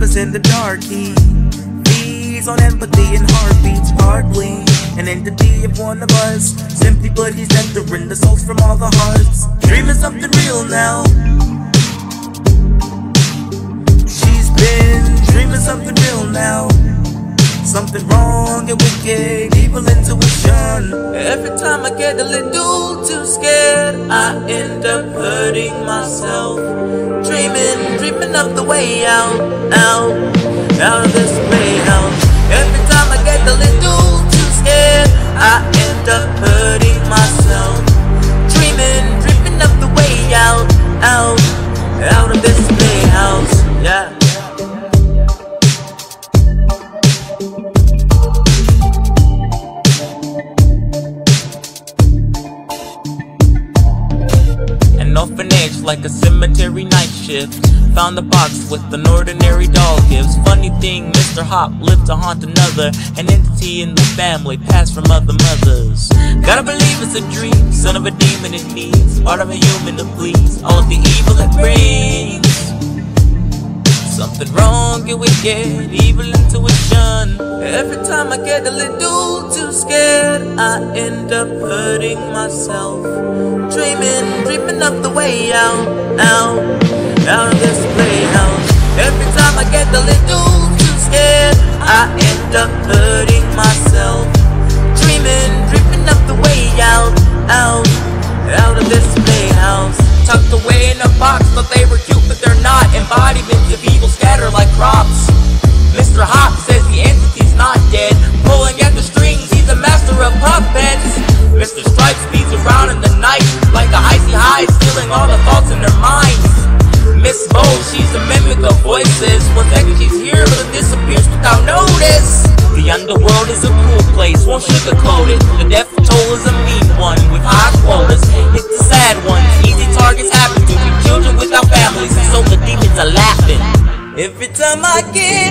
hierarchy. Feeds on empathy and heartbeats partly. An entity of one of us. Simply put, he's entering the souls from all the hearts. Dreaming something real now. She's been dreaming something real now. Something wrong and wicked, evil intuition. Every time I get a little too scared, I end up hurting myself. Dreaming, dreaming of the way out, out, out of this playhouse. Every Orphanage like a cemetery night shift. Found the box with an ordinary doll gives. Funny thing, Mr. Hopp lived to haunt another. An entity in the family passed from other mothers. Gotta believe it's a dream, son of a demon it needs. Part of a human to please all of the evil it brings. Something wrong and wicked, evil intuition. Every time I get a little too scared, I end up hurting myself. Dreaming, dreaming of the way out, out, out of this playhouse. Every time I get a little she's a mimic of voices. One second she's here, but it disappears without notice. The underworld is a cool place, won't sugarcoat it. The death toll is a mean one with high quotas. It's the sad ones, easy targets happen to be children without families, and so the demons are laughing. Every time I get